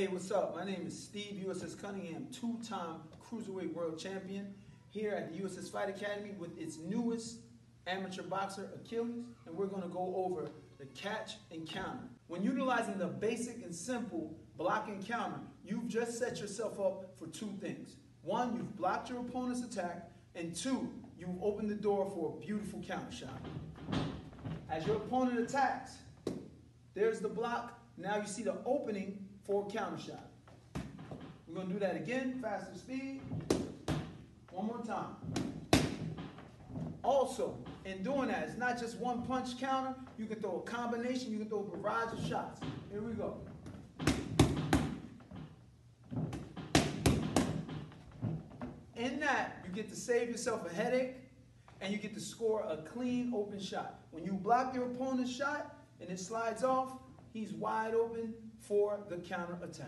Hey, what's up? My name is Steve USS Cunningham, two-time Cruiserweight World Champion here at the USS Fight Academy with its newest amateur boxer, Achilles, and we're going to go over the catch and counter. When utilizing the basic and simple block and counter, you've just set yourself up for two things. One, you've blocked your opponent's attack, and two, you've opened the door for a beautiful counter shot. As your opponent attacks, there's the block. Now you see the opening for counter shot. We're going to do that again, faster speed. One more time. Also, in doing that, it's not just one punch counter. You can throw a combination. You can throw a barrage of shots. Here we go. In that, you get to save yourself a headache and you get to score a clean open shot. When you block your opponent's shot and it slides off, he's wide open for the counter attack.